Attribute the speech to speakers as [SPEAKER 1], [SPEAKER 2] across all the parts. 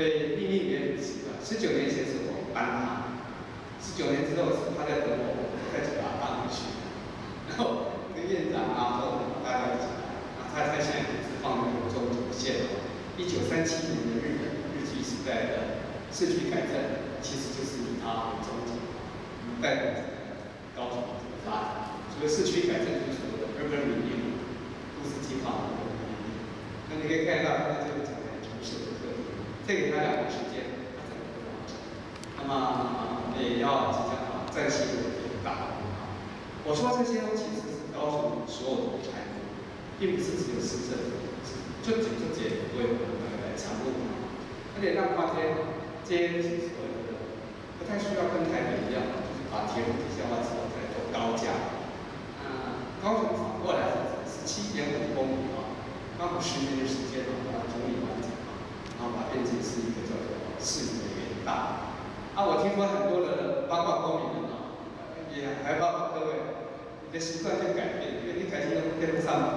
[SPEAKER 1] 所以
[SPEAKER 2] 秘密也很奇怪，十九年前是我搬他，十九年之后是他在等我，我再去把他搬回去。然后跟院长啊、总大家一起来，啊，他他现在也是放那个中轴线。一九三七年的日本日据时代的市区改正，其实就是以他为终结，带动整个高雄的发展。所以市区改正就是我的 urban renewal，都市计划的 urban renewal。那你可以看到，它这个再，给他两个时间，它才能完成。那么我们也要即将把战期的这个大工啊。我说这些其实是告诉所有的产业，并不是只有市政府，就几就几为我们来常务而且让发现这些所谓的不太需要跟台北一样，就是把铁路地下化之后再做高架。啊，高雄反过来是十七点五公里啊，刚好十年的时间把它整理完成，然后把它变成是一个叫做市的元大。啊，我听说很多的包括公民们啊，也还包括各位，你的习惯就改变，因为你改变都跟不上了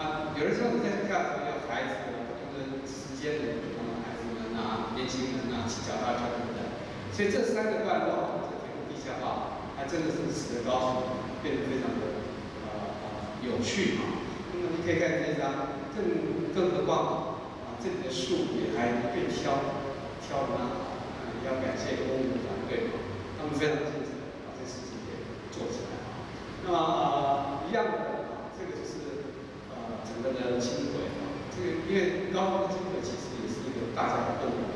[SPEAKER 2] 啊。有的时候你在看有孩子，就是时间的不同的孩子们啊，年轻人啊，骑脚踏车等等，所以这三个段落，这铁路地下化，还真的是使得高雄变得非常的呃有趣啊。那么你可以看这张，更更何况，这里的树也还被挑挑的蛮好。也要感谢公务团队，他们非常尽责把这事情给做起来啊。那么呃一样的啊，这个就是呃整个的轻轨啊，这个因为高雄轻轨其实也是一个大家的共同，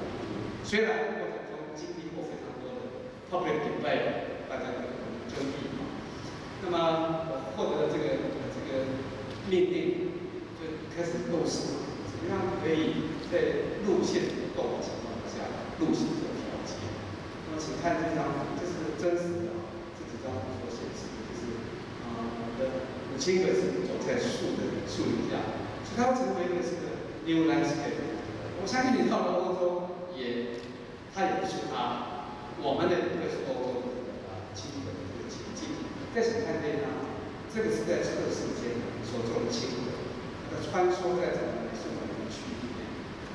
[SPEAKER 2] 虽然过程中经历过非常多的 public debate，大家的争议啊。那么我获得这个这个命令，就开始构思怎么样可以在路线不动的情况下，路线做调节。那么请看这张图，这是真实的，这几张图所显示的就是啊，我们的五千个是走在树的树林下，所以它成为一个是个 new landscape。我相信你到了欧洲也，它也不是它，我们的一个是欧洲的啊轻轨的这个前进。再请看这张，这个是在测试间所做的轻轨，它穿梭在整个美术馆的区里面，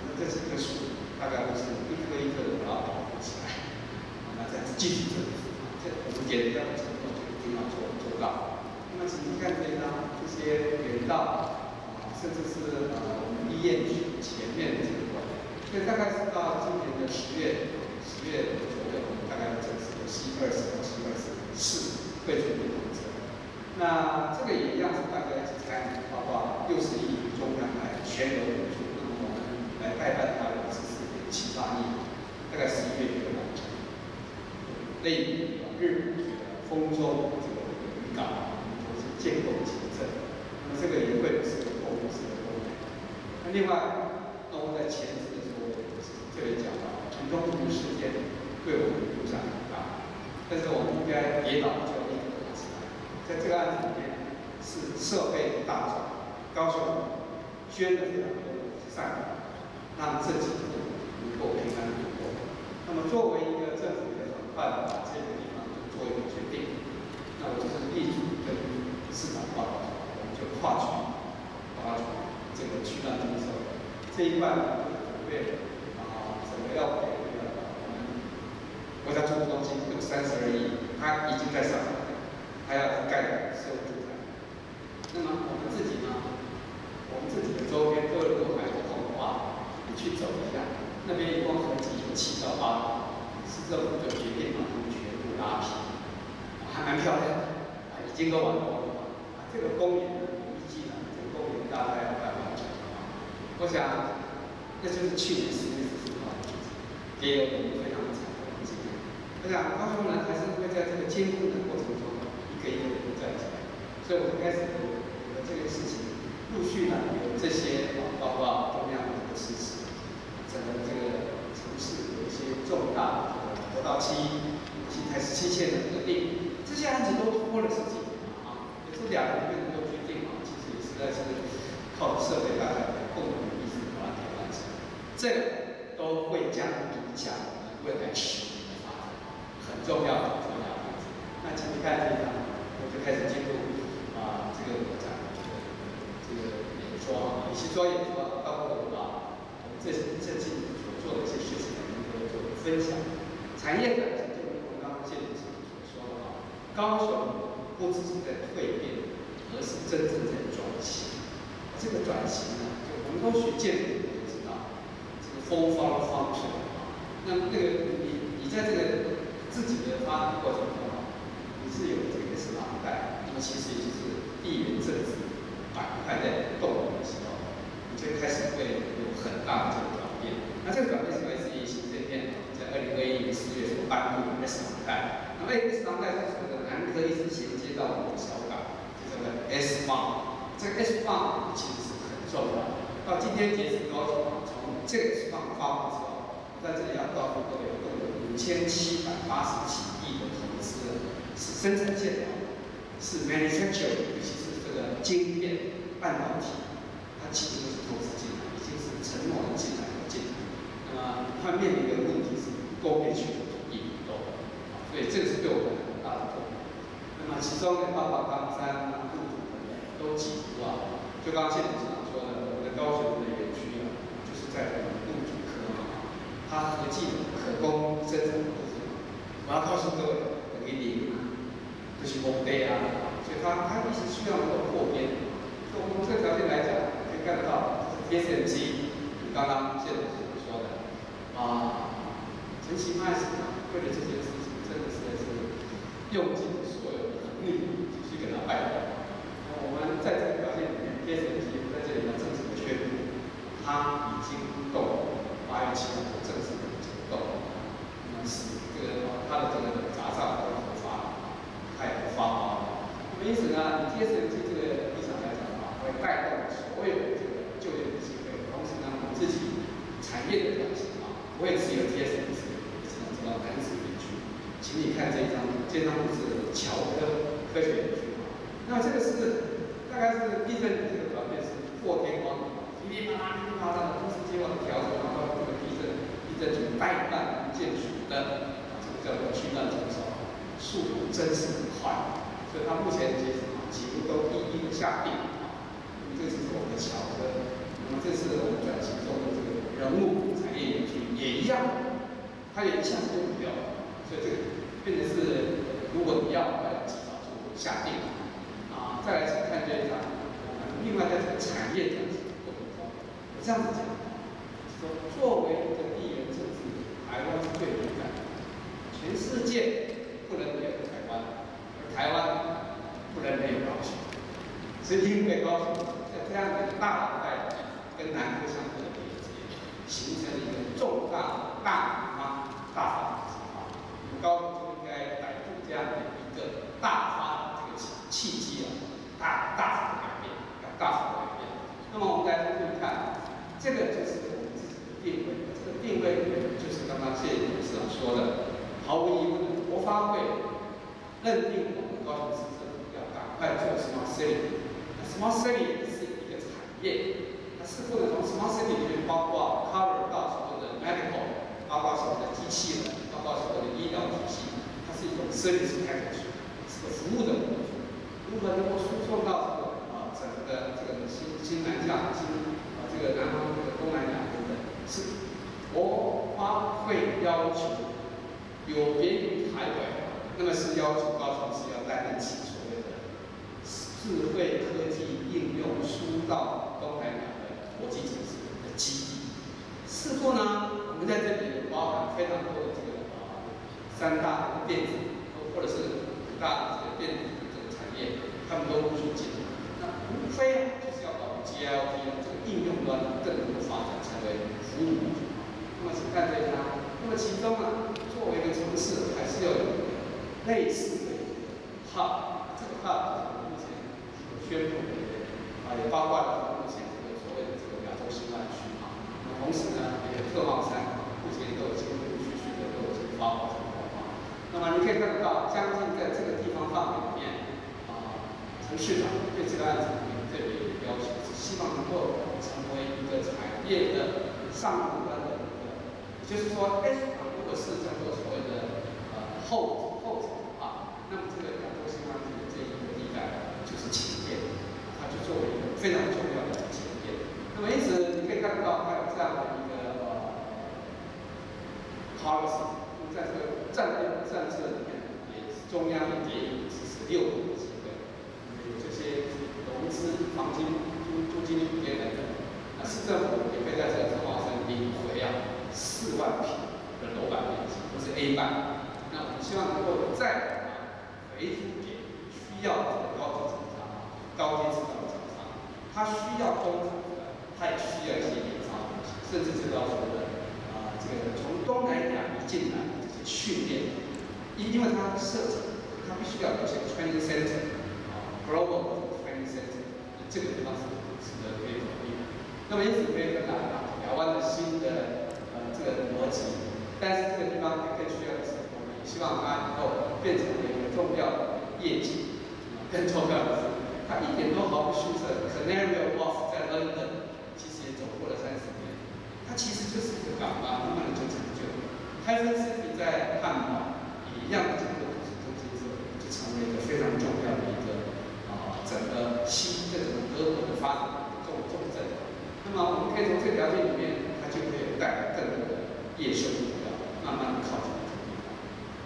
[SPEAKER 2] 那这是一棵树，大概都是一棵一棵的把它保护起来。那再继续这个，这我们点要承诺就一定要做做到。那么请看这张这些园道啊，甚至是呃我们医院区前面的这个段，所以大概是到今年的十月十月左右，我们大概正式的 C 二十到 C 二十四会准备通车。那这个也一样是大家一起参与，包括六十亿中央来全额补助，来代办他的是四点七八亿，大概十一月就完成。内部日本的丰州这个渔港，都是建构行政，那么这个也会是个公司的功能。那另外，那我在前置的时候，这里讲到城中路事件对我们影响很大，但是我们应该跌倒就要立刻爬起来。在这个案子里面，是设备大众，高雄捐了非常多的善款，让这几户能够平安度过。那么作为一个政府的转换，把这个地方做一个决定，那我就是立即跟市长报告，我们就跨区，把它从这个区段征收这一块呢准备啊，整个要给这个我们国家住房中心有三十二亿，它已经在上，海，它要盖社会住宅。那么我们自己呢，我们自己的周边各路还有空的话，去走一下，那边一共合计有七到八栋，市政府就决定把它们全部拉平，还蛮漂亮的，啊，已经都完工了。啊，这个公园预计呢，这个公园大概要盖多久？我想，那就是去年十月十四号，给我们非常长的经验。我想，高雄呢还是会在这个监控的过程中，一个一个的站起来。所以我就开始有有这个事情，陆续呢有这些，包括中央的这个支持，整个这个城市有一些重大的国道七、新台十七线的核定，这些案子都拖了十几年啊，也是两个月能够决定啊，其实也实在是靠社会大家的共同意识把它给完成，这个都会将影响我们未来十年的发展，很重要很重要的。那请你看这张，我就开始进入。啊，这个讲这个演说啊，一些专业说，这，这几年所做的一些事情，能够做分享。产业转型就如我们刚刚建总所说的啊，高雄不只是在蜕变，而是真正在转型。这个转型呢，就我们都学建筑的都知道，这个风方方水啊。那那个你你在这个自己的发展过程中啊，你是有这个是廊带，那么其实也就是。地缘政治板块在动的时候，你就开始会很大的这个转变。那这个转变是来自于行政院在二零二一年四月所颁布的 S 廊带。那么 S 廊带是从这个南科一直衔接到我们的小港，就这个 S 棒。这个 S 棒其实是很重要。到今天截止高雄，从这个 S 方发布之后，在这里要告诉各位，共有五千七百八十几亿的投资是生产线的。是 manufacture，尤其是这个晶片、半导体，它其实都是投资进来，承诺的进来进来。那么它面临的问题是工业区的土地不够，所以这个是对我们很大的痛。那么其中呢，包括冈山、啊、鹿竹都几乎啊，就刚刚谢董事长说的，我们的高雄的园区啊，就是在鹿竹科啊，它合计可供生产部分，我要告诉各位，等于零。就是蒙地啊，所以它它一直需要能够扩编。从从这个条件来讲，可以看得到刚刚谢总所说的。啊，陈其迈是为了这件事情，真的是是用尽所有的能力去给他拜访。那我们在这个条件里面，TSMC 在这里呢正式的宣布，他已经够八月七号正式的够，那么是这个他的这个杂账。发啊，那么因此呢，以 TSMC 这个立场来讲的话，会带动所有的这个就业的机会，同时呢，我们自己产业的转型啊，不会只有 TSMC，也只能做到南子园区。请你看这一张，这张图是桥科科学园区啊。那么这个是大概是地震的这个转变是破天荒的，噼里啪啦噼里啪啦的，同时接往调整，然后这个地震地震组代办建筑的，这个叫做区段征收。速度真是很快，所以它目前截止啊，几乎都一一的下定啊。这是我们的桥科，那么这是我们转型中的这个人物产业园区也一样，它也一下子就不要了，所以这个变成是，如果你要，要及早就下定啊。再来请看这一张，我们另外在这个产业转型过程中，我这样子讲，说作为一个地缘政治，台湾是最敏感的，全世界。不能没有台湾，不能没有高雄，是因为高雄在这样的大带跟南部相互的连接，形成了一个重大大发大发展的情况。高雄就应该逮住这样的一个大发的这个契契机啊，大大幅的改变，要大幅的改变。那么我们来注意看，这个就是我们自己的定位，这个定位就是刚刚谢董事长说的，毫无疑问。国发会认定我们高雄市政府要赶快做 smart city，smart city 是一个产业，那似乎呢从 smart city 里面包括 cover 到所谓的 medical，包括所有的机器人，包括所有的医疗体系，它是一种 service package，是个服务的模式。如何能够输送到这个啊整个这个新新南向、新啊这个南方这个东南亚等等，是国发会要求有别于台北。那么是要求高雄市要担任起智慧科技应用输到东南亚的国际城市的基地。事后呢，我们在这里包含非常多的这个啊三大电子或者是五大这个电子的这个产业，他们都陆续进入。那无非就是要把 GLP 这个应用端更能够发展成为服务。那么请看这一张，那么其中呢，作为一个城市，还是要有。类似的一个 hub，这个 hub 宣布的，啊，也包括了目前这个所谓的这个亚洲新湾区啊。那么同时呢，也有特茂山，目前都有陆陆续续的都有这个发展情况啊。那么你可以看得到，将近在这个地方范围里面，啊，陈市长对这个案子里面特别要求，是希望能够成为一个产业的上端的一个，就是说，S 如果是叫做所谓的呃后。那么这个亚洲新湾区的这一个地带就是前店，它就作为一个非常重要的前店。那么因此你可以看到它有这样的一个呃 policy，在这个战略战策里面，也是中央也给予支持六个机会，有这些融资、黄金、租租金补贴等等。那市政府也会在这个城堡上领回啊四万平的楼板面积，都是 A 板。那我们希望能够在为主点需要这个高级厂商、高阶制他需要工厂的，他也需要一些研发，甚至这个说的啊，这个从东南亚一进来这些训练，因因为它设置，它必须要有些 training center 啊，global training center，这个地方是值得可以考虑。那么因此可以看到台湾的新的呃这个逻辑，但是这个地方还更需要的是，我们希望它能够变成一个。重要的业绩，更重要的是他，一点都毫不逊色。Canary Wharf 在 London 其实也走过了三十年，它其实就是一个港湾，慢慢的就成就。Hyphen City 在汉堡也一样的经过都市中心之后，就成为一个非常重要的一个啊整个西这种德国的发展的重重镇。那么我们可以从这条件里面，它就会带来更多的业收目标，慢慢的靠近。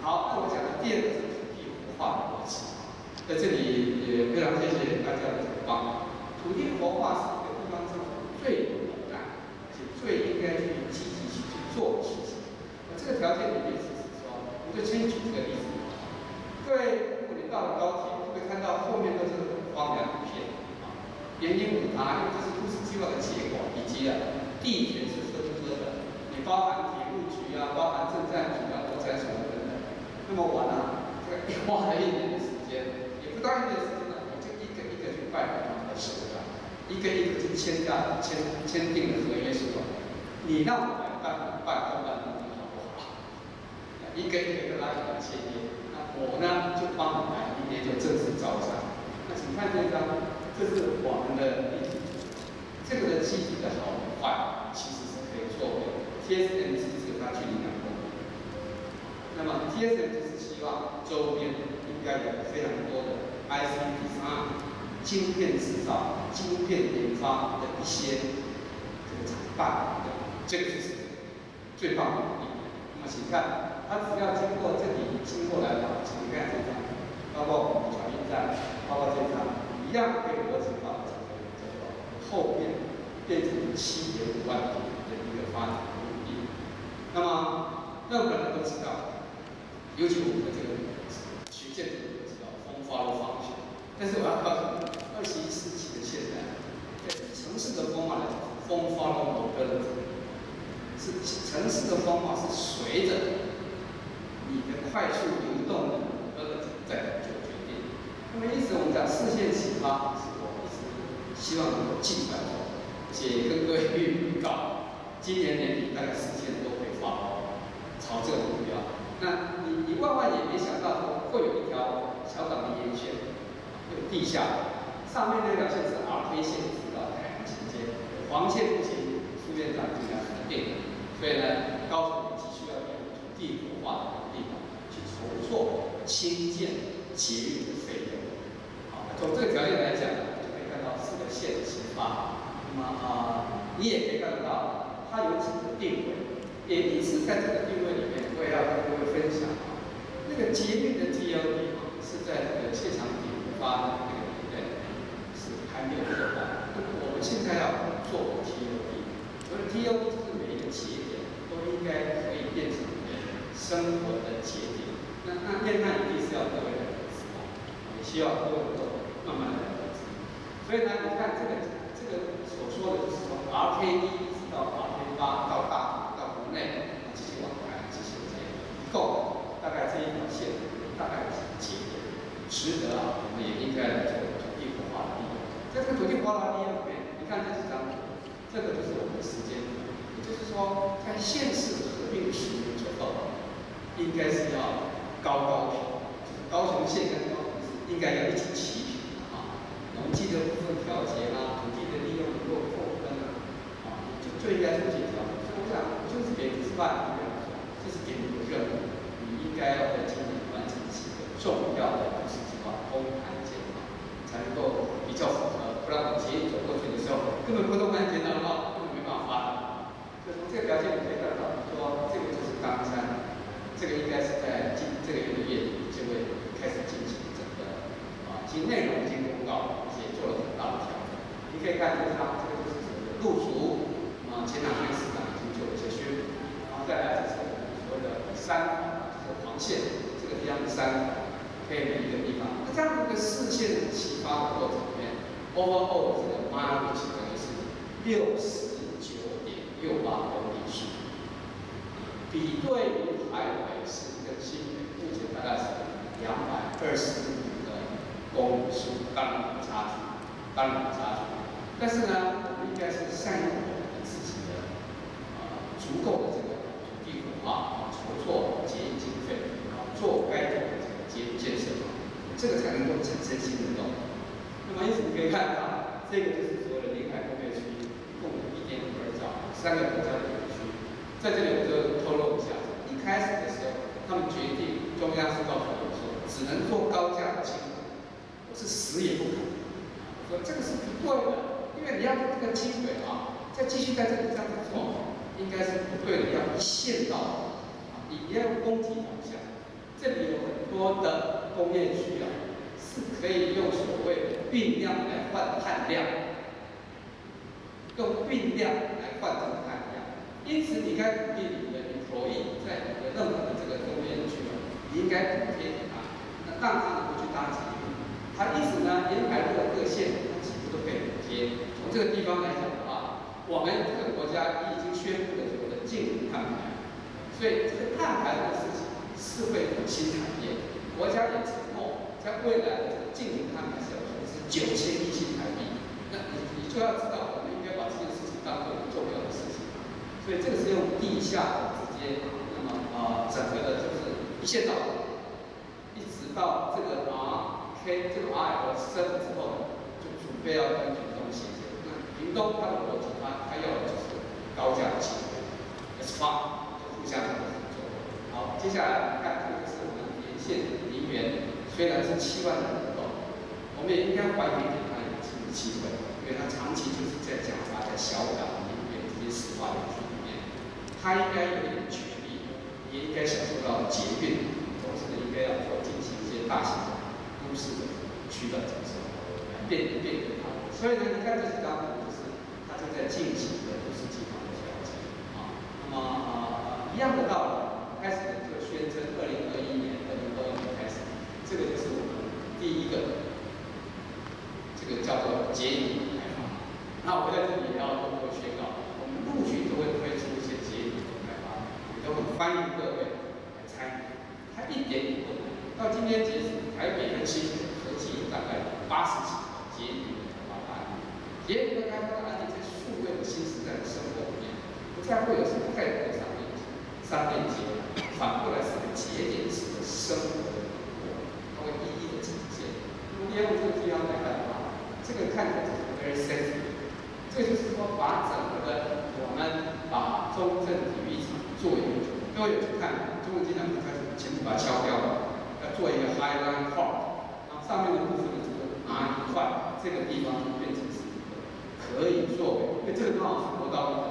[SPEAKER 2] 好，那我讲的第二个。化的逻辑，在这里也非常谢谢大家的帮帮。土地活化是一个地方政府最有感，而且最应该去积极去做的事情。那这个条件里面是指说，我就先举这个例子。各位，如果你到了高铁，会看到后面都是荒凉一片啊。原因为它因为这是都市计划的结果，以及啊地铁是分割的，你包含铁路局啊，包含政战局啊，都在什么等等。那么我呢？花了一年的时间，不到一年时间了，我就一个一个去拜访他们的首长，一个一个去签下签签订的合约书。你让我来办办公办公好不好？一个一个跟他来签约，那我呢就帮你来，明天就正式招商。那请看这张，这是我们的例子。这个的具体的好与坏，其实是可以作为 TSM 机制它去领养。那么 TSM 就是希望周边应该有非常多的 IC design、晶片制造、晶片研发的一些这个厂办，这个就是最棒的一点。那么请看，它只要经过这里经过来的，请看这张，包括我们转运站，包括这张，一样可以逻辑化成为这个后面变成七点五万平的一个发展土地。那么任何人都知道。尤其我们的这个学建筑都知道风发的方向，但是我要告诉你，二十一世纪的现在，在城市的风貌来讲，风发的某个人，是城市的风貌是随着你的快速流动而在做决定。那么因此我们讲视线启发，是我一直希望能够尽快做。且跟各位预告，今年年底大概视线都会发包，朝这个目标。那你你万万也没想到会有一条小港的沿线，有地下，上面那条线是 R 黑线，直到台南衔接，黄线不行，苏院长就要决定。所以呢，高雄急需要用地活化的地方去筹措新建捷运的费用。好，从这个条件来讲，就可以看到四个线的形发。那么啊，你也可以看得到，它有几个定位。也因此，在这个定位里面，我也要跟各位分享啊，那个捷运的 T L D 是在这个现场点发的那个年代是还没有做到。那么我们现在要做 T L D，T O 就是每一个节点都应该可以变成生活的节点。那那那那一定是要各位来投资的，也希望各位能够慢慢来投资。所以呢，你看这个这个所说的就是从 R K 一直到 R K 八到大到国。内继续往南，继续这样，一共大概这一条线大概是节点？值得啊，我们也应该来做土地活化的利用。在这个土地活化利用里面，你看这几张图，这个就是我们的时间，也就是说，在县市合并的十年之后，应该是要高高平，就是高雄县跟高雄市应该要一起齐平啊。农地的部分调节啦，土地的利用能够扩分啊，啊，就就应该做协调。就是给主办方来说，这是给你的任务，你应该要在今年完成几个重要的都市计划通盘检讨，才能够比较符合，不然我捷运走过去的时候，根本不通盘检讨的话，根本没办法发的。就从这个条件你可以看到，说这个就是冈山，这个应该是在今这个月的月底就会开始进行整个啊，其内容已经公告，也做了很大的调整。你可以看这张，这个就是路途啊，前两天市长。再来就是我们所谓的山，就是黄线，这个地方的山可以每一个地方。那这样一个视线启发的过程里面，overall 这个 mileage 等于是六十九点六八公里数，比对于台北市跟新北目前大概是两百二十五公里数，当然有差距，当然有差距。但是呢，我们应该是善用我们自己的呃足够的这个土地土。啊，筹措节约经费，啊，做该做的这个节建设，这个才能够产生新的动力。那么因此你可以看到，这个就是所谓的临海工业区，共有一点五二兆，三个国家的园区。在这里我就透露一下，一开始的时候，他们决定中央是告诉我说，只能做高架的轻，是死也不肯。我说这个是不对的，因为你要做这个轻轨啊，再继续在这里这样做。应该是不对的，要一线道啊，你要用工体方向。这里有很多的工业区啊，是可以用所谓并量来换碳量，用并量来换这个碳量。因此，你该鼓励你的可以在你的任何的这个工业区啊，你应该补贴给他，那让他能够去搭捷它。因此呢，沿海路的各线，它几乎都可以连接。从这个地方来讲的话，我们这个国家已经。宣布了所谓的净零碳排，所以这个碳排的事情是会有新产业。国家也承诺，在未来这个净零碳排是要投资九千亿新台币。那你你就要知道，我们应该把这件事情当做很重要的事情。所以这个是用地下直接，那么啊整个的就是一线道，一直到这个 R K 这个 R F 升了之后，就准备要跟屏东衔接。那屏东它的逻辑，它它要就是。高价的机会，S 方就互相的合作。好，接下来我们看这个是我们沿线林园，虽然是七万人口，我们也应该还给他一次机会，因为他长期就是在讲他在小港林园这些石化园区里面，他应该有一点权利，也应该享受到捷运，同时呢，应该要做进行一些大型的都市的区的建设，变变更他。所以呢，你看这几张图，就是他正在进行的都市计划的调整。啊。那么啊，一样的道理，开始就宣称二零二一年、二零二二年开始，这个就是我们第一个，这个叫做捷运开放。那我在这里也要通过宣告，我们陆续都会推出一些捷运的开放，也都很欢迎各位来参与。它一点也不难，到今天结束，台北跟新北合计有大概八十几个捷运的开发案例。捷运的开发案例在数位的新时代的生活里面。不再会有什么太多的商业商业街，反过来是个节点式的生活的轮廓，它会一一的呈现。那么利用这个地方来看的话，这个看起来是 very sexy，这就是说把整个的我们把中正体育场做一个，各位有去看，中正纪念开始全部把它敲掉了，要做一个 Highland Park，然后上面的部分的这个拿一块，这个地方就变成是一个可以作为，因为这个刚好是国道路的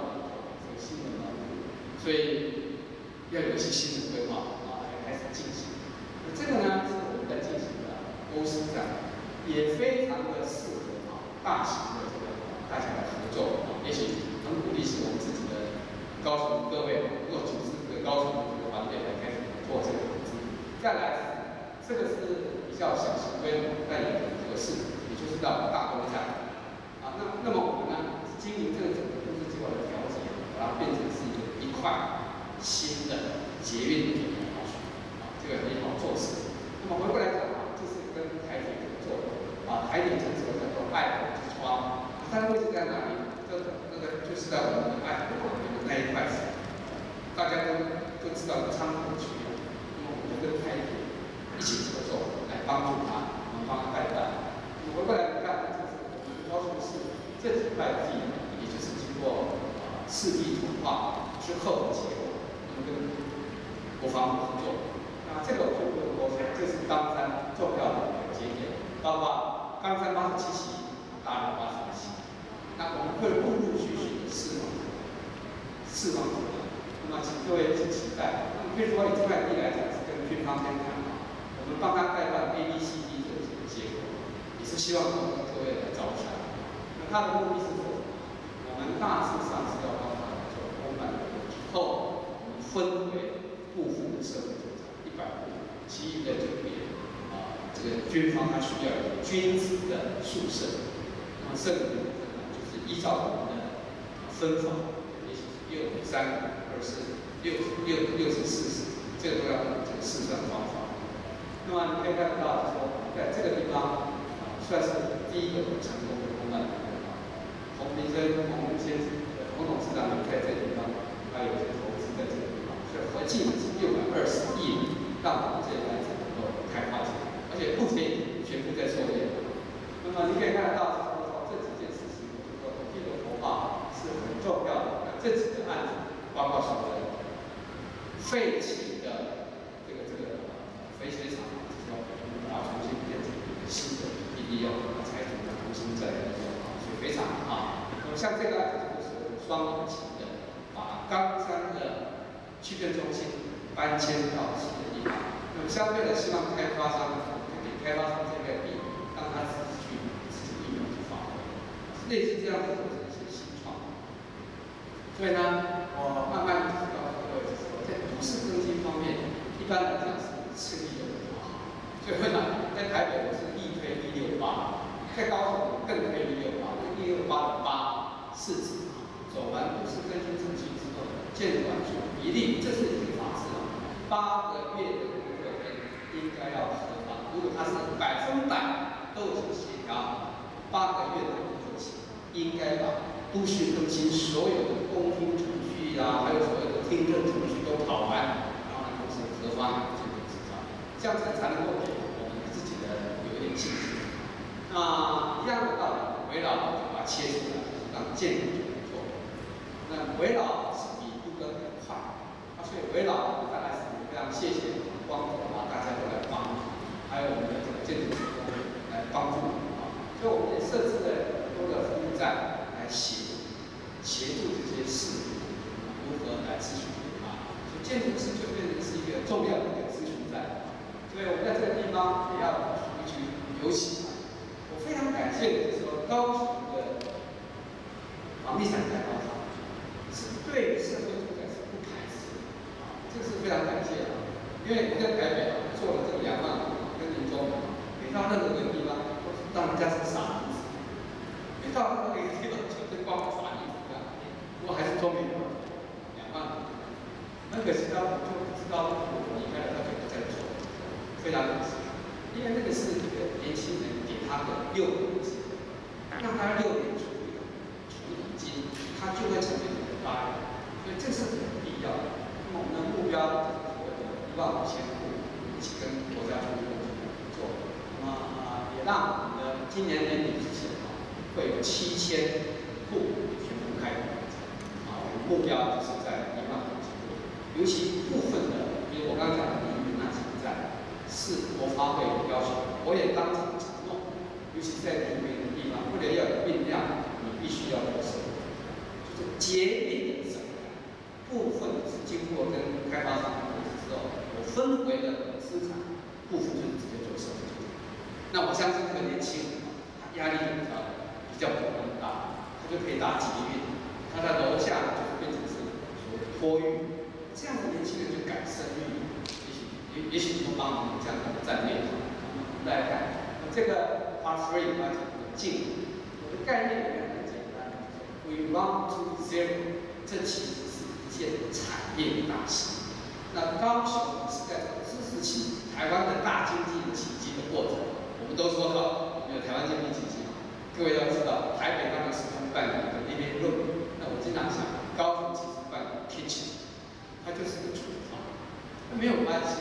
[SPEAKER 2] 这个新的道路，所以要有一些新的规划啊来开始进行。那这个呢是我们在进行的欧式站，也非常的适合啊大型的这个大家来合作啊，也许很鼓励是我们自己的高层各位，如果组织这个高层这个团队来开始做这个投资。再来，这个是比较小型规模但也很合适，也就是到大东站啊。那那么我们呢经营这个整个都市计划的调节，把它变成是一个一块新的捷运的地方去啊，这个很好做事。那么回过来讲啊，这是跟台铁合作啊，台铁承受叫做爱河之窗，它的位置在哪里？这那个就是在我们的爱河旁边的那一块，大家都都知道的仓库区。那么我们跟台铁一起合作，来帮助他，我们帮他代办。回过来看，就是我们高雄市这几块地，也就是经过啊四地同化之后的结果，我们跟国防部合作。那这个我就不用多说，这是冈山重要的一个节点，包括冈山八十七期、大寮八十期，那我们会陆陆续续的释放出来，释放出来。那么请各位一起期待。那么比如说以这块地来讲，是跟军方先谈嘛，我们帮他代办 A、B、C、D 这几个结果，也是希望跟各位来招商。那他的目的是什么？我们大致上是要帮他做公办的以后，我们分为部分的社会。一百户，其余的就给啊这个军方他需要有军职的宿舍，那么剩余的部分呢，就是依照我们的分法，也许是六三二四六六六十四十，这个都要用这个试算方法。那么你可以看得到，说在这个地方啊，算是第一个成功的公案。洪明生、洪先生、洪董事长在这个地方，他有些投资在这个地方，是合计六百二十亿。让我们这个案子能够开发起来，而且目前全部在作业。那么你可以看得到，说这几件事情，说这个投放是很重要的。这几个案子，包括什么？废弃废水厂，要把它重新变成一个新的利用，拆除重新再利用，所以非常好。那么像这个案子就是双引擎的，把冈山的区片中心搬迁到新的地方。那么相对的，希望开发商给开发商这块地，让他自己去自己利用去发挥，类似这样的都是一些新创。所以呢，我慢慢提告诉各位，就是说在都市更新方面，一般来讲是是吃力的不好。所以呢，在台北我是力推一六八，在高雄更推一六八，因为一六八的八是指走完都市更新程序之后，建筑完成一例，这是一个法制。八个月的工作应该要合法。如果他是百分百都是协调，八个月的工作期应该把都市更新所有的公听程序啊，还有所有的听证程序都跑完，然后呢就是核发这，样子才能够给我们自己的有一点信心。那一样的道理，围绕把它切出来，让建筑做。那围绕是比都更快，啊，所以围绕再来是。非常谢谢光头啊，大家都来帮，还有我们的这个建筑职工来帮助啊，所以我们也设置了很多的服务站来协协助这些事如何来咨询啊，所以建筑师就变成是一个重要的一个咨询站，所以我们在这个地方也要举一举尤其，我非常感谢就是说高雄的房地产开发商是对社会住宅是不排斥啊，这是非常感谢啊。因为我在台北做了这个两万跟民众，每到任何一个地方都是让人家是傻子，每到任何一个地方就是光傻子一样，不过还是聪明，两万，很可惜他就不知道我离开了他就，非常可惜，因为那个是一个年轻人给他的诱惑金，让他六年处理处理金，他就会成为你的八年，所以这是很必要的。那么我们的目标。一万五千户一起跟国家住建部合作，那么啊也让我们的今年年底之前啊，会有七千户全部开放。啊，我们目标就是在一万户左右。尤其部分的，比如我刚刚讲的地域那几个站，是国发会的要求，我也当场承诺，尤其在偏远的地方，为了要有运量，你必须要有设备，就是接力的生产，部分是经过跟开发商合作之后，我分回的生产部分就是直接做设备。那我相信这个年轻人，他压力比较比较不那么大，他就可以打捷运，他在楼下就是变成是所谓的托育，这样的年轻人就敢生育，也许也也许能帮我们这样的战略。来看，这个 part three 我讲的进，我的概念里面很简单，we run to zero，这其实是一件产业的大事。那高雄是在知识起台湾的大经济的奇迹的过程，我们都说到我们有台湾经济奇迹。各位要知道，台北他们是通办理的那边论，那我经常想，高层其实办理 kitchen，它就是个厨房，那没有关系。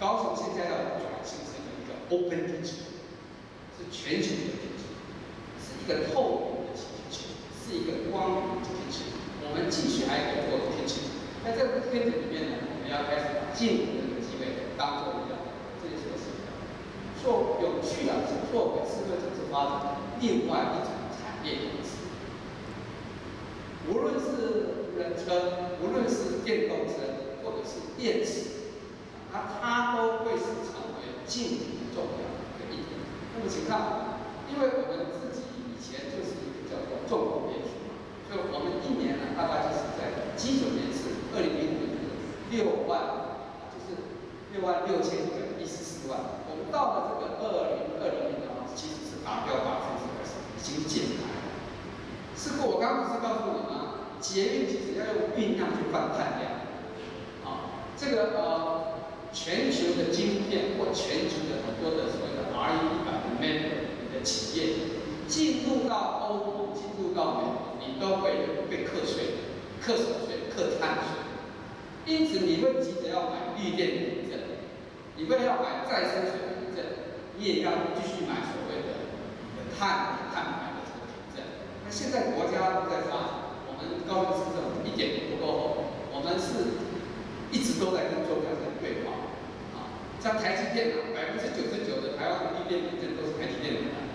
[SPEAKER 2] 高层现在要转型成一个 open 建筑是全球的 kitchen，是一个透明的 kitchen，是一个光明的 kitchen。我们继续还可以做 kitchen，在这个天气里面呢，我们要开始把进入这个机会当做一个这些设施，做有趣的，是做给社会城市发展。另外一种产业，无论是人车，无论是电动车，或者是电池，那它都会是成为近年重要的一点。那么请看，因为我们自己以前就是一个叫做重工业区嘛，所以我们一年呢大概就是在基准年是二零零五年六万，就是六万六千一百一十四万。我们到了这个二零二零年的话，其实是达标百分之。是不？我刚不是告诉你吗？捷运其实要用运量去换碳量，啊，这个呃，全球的晶片或全球的很多的所谓的 R&D 版的 member 的企业，进入到欧盟、进入到美国，你都会被课税、课什税、课碳税。因此，你会急着要买绿电凭证，你为了要买再生水凭证，你也要继续买所谓的碳。碳，现在国家都在发展，我们高雄市政府一点都不落后，我们是一直都在跟中央在对话，啊，像台积电啊，百分之九十九的台湾的绿电凭证都是台积电的，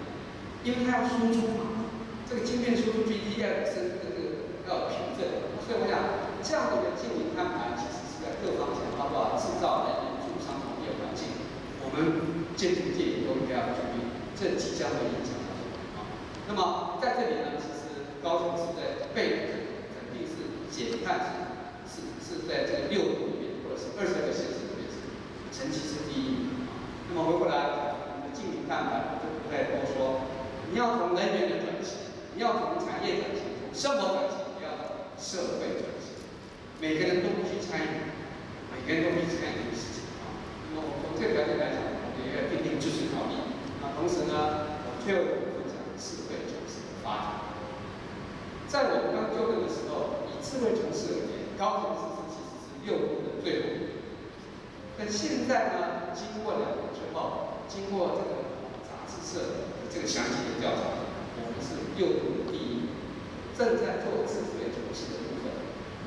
[SPEAKER 2] 因为它要输出嘛，这个晶片输出去一定要生这个要凭证，所以我想这样的一个经营安排，其实是在各方面，包括制造、能源、住商、业环境，我们建筑界都应该要注意这即将的影响。那么在这里呢，其实高雄是在被肯定是减碳是是是在这个六度里面，或者是二十二个县市里面是成绩是第一名。那么回过来，我们的净零碳排就不再多说。你要从能源的转型，你要从产业转型，从生活转型，你要从社会转型，每个人都必须参与，每个人都必须参与这个事情啊。那么我从这个角度来讲，我们也要奠定知识条例。那同时呢，我却智慧城市的。发展，在我们刚就任的时候，以智慧城市而言，高雄市其实是六度的最后一度。但现在呢，经过两年之后，经过这个杂志社的这个详细的调查，我们是六度的第一。正在做智慧城市的部分，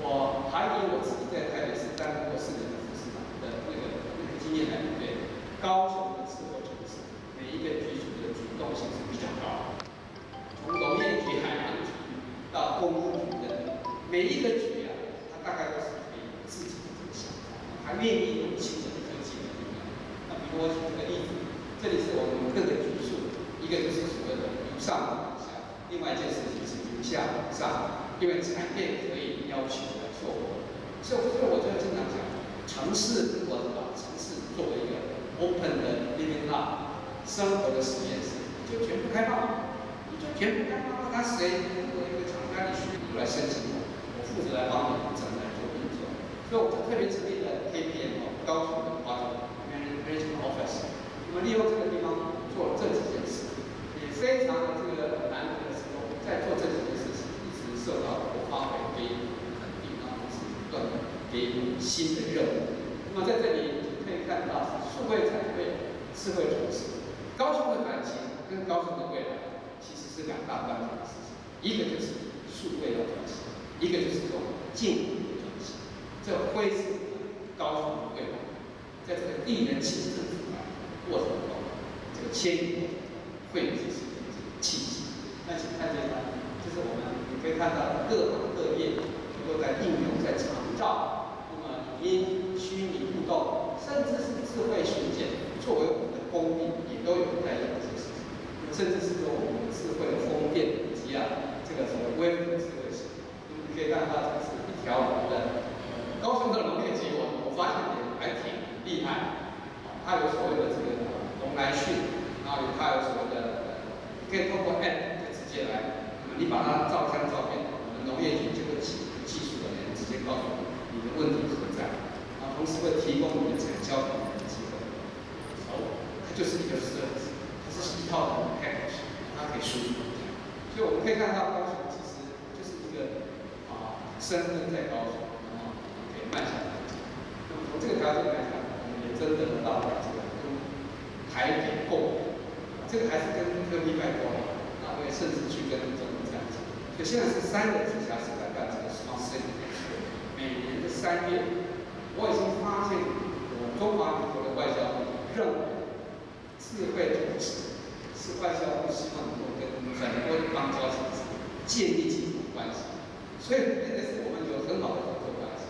[SPEAKER 2] 我还以我自己在台北市担任过四年的副市长的那个那个经验来面对，高雄的智慧城市每一个局处的主动性是比较高。每一个局啊，他大概都是可以有自己的这个想法，他愿意用新的科技的力量。那比如我举这个例子，这里是我们各个局数，一个就是所谓的由上往下，另外一件事情是由下往上，因为产业可以要求来做。所以，所以我就经常讲，城市如果把城市作为一个 open 的 living lab 生活的实验室，就全部开放。你就全部开放，那谁如果一个厂家你需要来申请，负责来帮你怎么来做运作。所以我特别成立了 KPM 高雄的花总 Management Office，那么利用这个地方做这几件事，也非常的这个难得的时候，在做这几件事情，一直受到国发会给予肯定，然后是不断的给予新的任务。那么在这里你可以看到，数位产业、智慧城市、高雄的转型跟高雄的未来，其实。是两大关键的事情，一个就是数位要转型，一个就是做建筑的转型。这会是高速的未来，在这个地缘政治的过程中，这个迁移会有这些契机。那请看这张，就是我们你可以看到各行各业都在应用在长照，那么语音、虚拟互动，甚至是智慧巡检，作为我们的工地也都有在用这些事情，甚至是说我们智慧的风电以及啊这个什么微的智慧型，你可以看到这是一条龙的。高雄的农业结果，我发现也还挺厉害。它有所谓的这个龙来讯，然后它有所谓的，你可以通过 App 直接来，你把它照相照片，我们农业局这个技技术的人直接告诉你你的问题何在，啊，同时会提供你的产销的机会。哦，它就是一个 service，它是一套的 package，它可以输出。所以我们可以看到高雄其实就是一个啊，身份在高雄。慢下来，那么从这个条件来讲，我们也真的到了这个跟台北共，这个还是跟科技拜托，啊，我也甚至去跟政府这样子。所以现在是三个直辖市来办这个 smart city，每年的三月，我已经发现，我中华民国的外交部认为，智慧城市是外交部希望能够跟很多的邦交城市建立这种关系，所以那个是我们有很好的合作关系。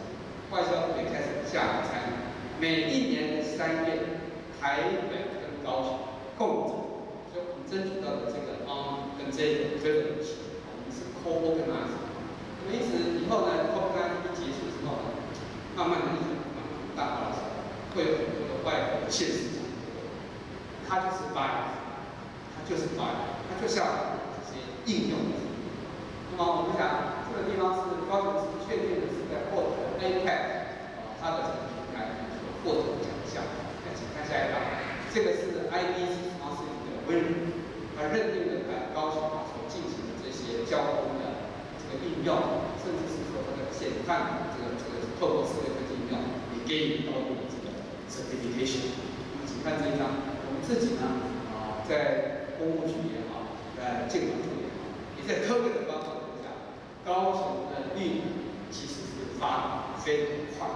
[SPEAKER 2] 外销也开始下参与，每一年的三月，台北跟高雄共整，就我们争取到的这个啊跟这个这个东西，我们是 co-organize。什么因此？以后呢，co-organize 一结束之后呢，慢慢的、慢慢大化的时候，会有很多的外国现实场，它就是 buy，它就是 buy，它就像这些应用的。那么我们讲这个地方是高雄市确定的是在获得。A p a c 啊，它的这个平台所获得的奖项，那请看下一张，这个是 IBC 方式的 Win，它认定的在高雄所进行的这些交通的这个应用，甚至是说它的减碳这个这个透过社会科技应用，也给予高度的这个 certification。那么请看这一张，我们自己呢啊，在公务局也好，在建管处也好，也在特别的帮助之下，高雄的绿其实是发展。非常快，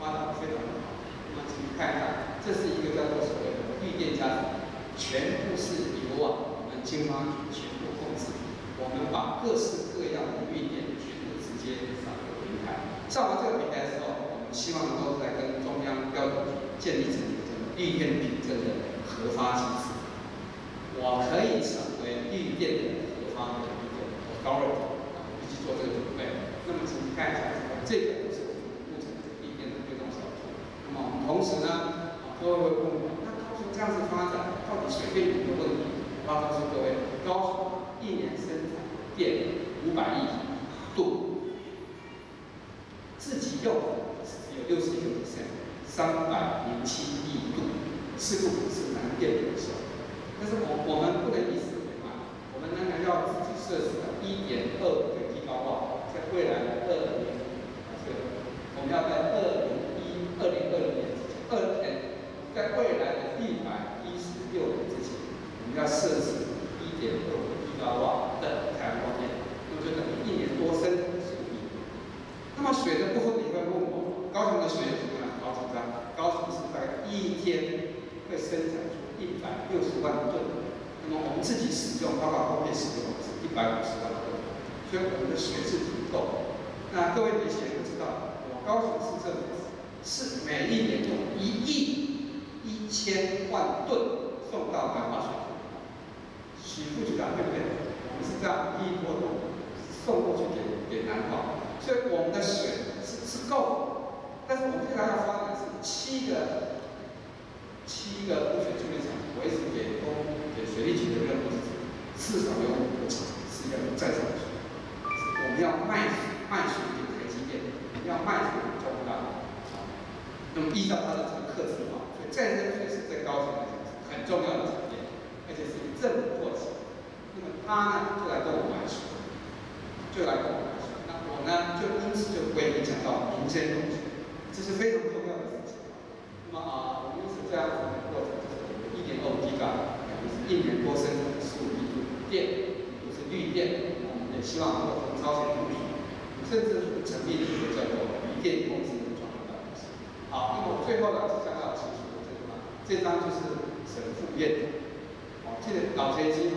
[SPEAKER 2] 发展非常的好。那么，请看一下，这是一个叫做所谓的绿电家庭，全部是由我们经发局全部控制。我们把各式各样的绿电全部直接上这个平台。上完这个平台之后，我们希望能够在跟中央标准局建立成一个绿电凭证的核发机制。我可以成为绿电的核发的一个高人，啊，一起做这个准备。那么，请看一下这个是我们工程理念的最终效果。那么。同时呢，啊，各位会问我，那高雄这样子发展，到底水电有没有问题？我告诉各位，高雄一年生产电五百亿度，自己用有六十一个 percent，三百零七亿度，是不？是南电有效。但是我我们不能以此为满，我们仍然要自己设置的一点二五个，未来的二零，这个我们要在二零一二零二零年之前。二年，在未来的一百一十六年之前，我们要设置一点二五吉瓦的太阳光电，那么就等于一年多生产的水。那么水的部分，你会问我，高雄的水有什么样好紧张？高雄是在一天会生产出一百六十万吨，那么我们自己使用，包括工业使用是一百五十万吨，所以我们的水是足够。那各位以前不知道，我高雄市政府。是每一年用一亿一千万吨送到南华水库，许副局长对不对？我们是这样一亿多吨送过去给给南华，所以我们的水是是够，但是我们现在要发展是七个七个污水处理厂，维持给公给水利局的任务是至少有五个厂是要再上去，我们要卖卖水给台积电，要卖水给中钢。那么依照它的这个克制化，所以再生水是在高雄来讲是很重要的产业，而且是以政府做起。那么他呢就来跟我玩水，就来跟我玩水。那我呢就因此就不会影响到民间用水，这是非常重要的事情。那么啊，我们因此这样子的过程就是一点二五 G 港，等于是一年多生产十五亿度电，不是绿电，也希望能够从超前部署，甚至成立一个叫做绿电公司的专业办公室。好，那么最后呢，即将要结束的这个呢，这张就是省副院哦，这个老飞机嘛，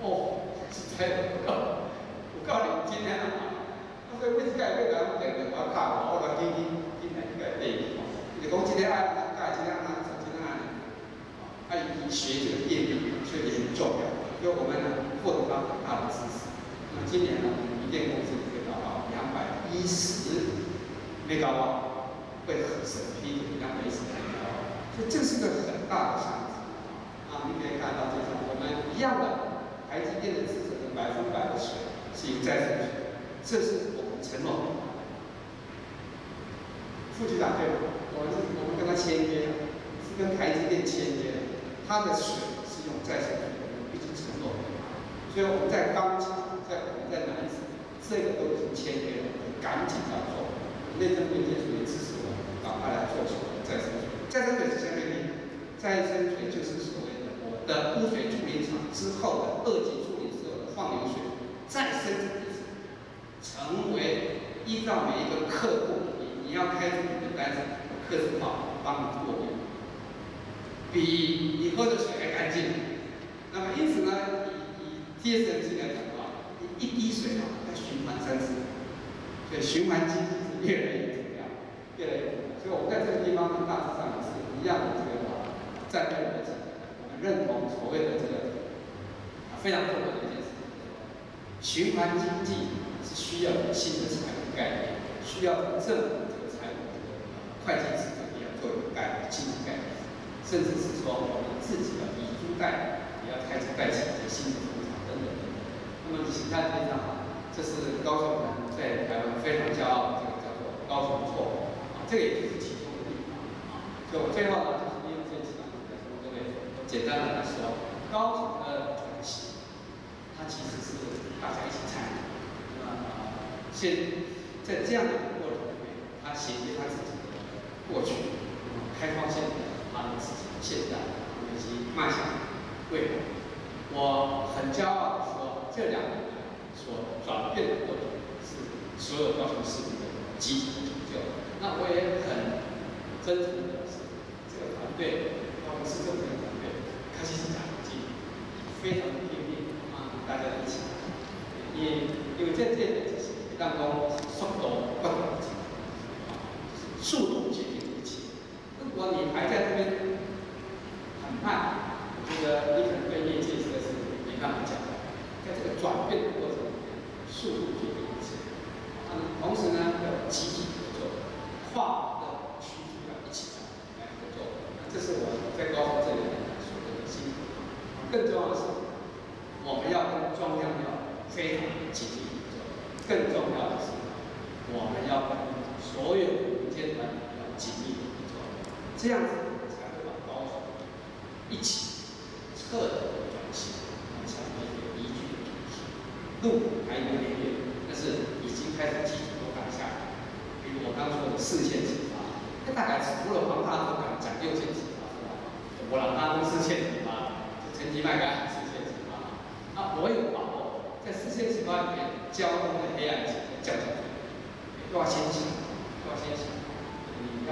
[SPEAKER 2] 哦，实在不够，我告诉你，今天啊，那个位置盖位来，我点个我卡，我来滴滴滴来一个电，你讲今天按哪盖，今天按哪走，今天按哪，啊，以学这个电力，所以很重要。因为我们呢获得到很大的支持。那今年呢，我们一电公司可以达到两百一十兆瓦，会审批两百一十兆瓦，所以这是个很大的商机。啊，你可以看到这是，我们一样的台积电的资产的百分百的水是由再生水，这是我们承诺。副局长对吗？我们是，我们跟他签约，是跟台积电签约，他的水是用再生水。所以我们在钢厂，在我们在南市，这个都已经签约了，赶紧要做。内政部也属于支持我们，赶快来做出再生水。再生水是相对应，再生水就是所谓的我的污水处理厂之后的二级处理之后的放流水，再生成一次，成为依照每一个客户，你你要开出你的单子，客制化帮你过滤，比你喝的水还干净。那么因此呢？第二层次来讲，一滴水啊要循环三次，所以循环经济是越来越重要，越来越重要。所以我们在这个地方跟，大致上是一样的这个战略逻辑。我们认同所谓的这个啊非常重要的一件事，循环经济是需要新的财务概念，需要政府这个财务这个会计制度也要做一个概念、经济概念，甚至是说我们自己的以租代也要开始带起一些新的。那么其他这张，这是高雄人在台湾非常骄傲的这个叫做高雄错啊，这个也就是其中的地方啊。所以我最后呢，就是利用这几张图跟各位简单的来说，高雄的转型，它其实是大家一起参与。那么现在这样的一个过程里面，它衔接它自己的过去，开创性的它自己的现在，以及迈向未来。我很骄傲。这两年所转变的过程是所有高雄市民的集体成就。那我也很真诚的表示，这个团队，高雄市政府的团队，开心是奖金，非常拼命啊，大家一起。也因为在这点就是让工速度不等啊，就是速度决定一切。如果你还在这边很慢，我觉得你可能对业界这个是没办法讲。在这个转变的过程里面，速度决定一切。那么同时呢，要集体合作，跨的区域要一起来合作。这是我在高雄这里所做的辛苦。更重要的是，我们要跟中央要非常紧密合作。更重要的是，我们要跟所有民间团体要紧密合作，这样子才会把高雄一起彻底。路还有点远，但是已经开始积极都赶下来。比如我刚说的四线启发，那大概除了黄大都敢讲六线启发是吧？我老大都四线启发，成绩麦敢四线启发。啊，我有把握在四线启发里面，交通的黑暗期降下去，都要先想，都要先想，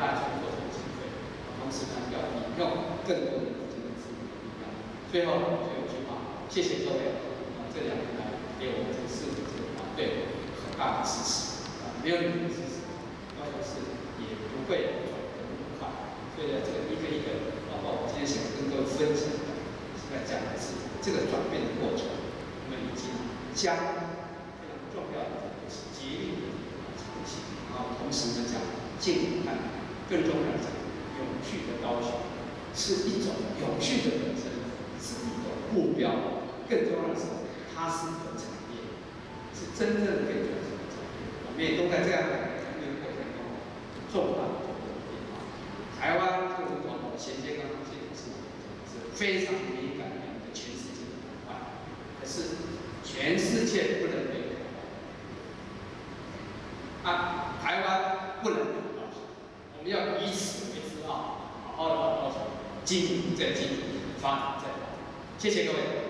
[SPEAKER 2] 你要去做这个经费，同时呢要引用更多的资金的资源。最后最后一句话，谢谢。各位啊，这两年来。给我们这个市的这个团队很大的支持啊，没有你们的支持，高雄市也不会转得那么快。所以呢，这个一个一个，包括我今天想跟各位分享的，是在讲的是这个转变的过程，我们已经将非常重要的是节律的长期，然后同时呢讲进，更重要的讲永续的高雄是一种永续的本身是一种目标，更重要的是它是一种。真正的可以转型的产业，我们也都在这样的产业过程中重大的变化。台湾这种衔接刚刚这个是是非常敏感的一个全世界的板块，可是全世界不能被啊，台湾不能被高雄，我们要以此为发展再发展。谢谢各位。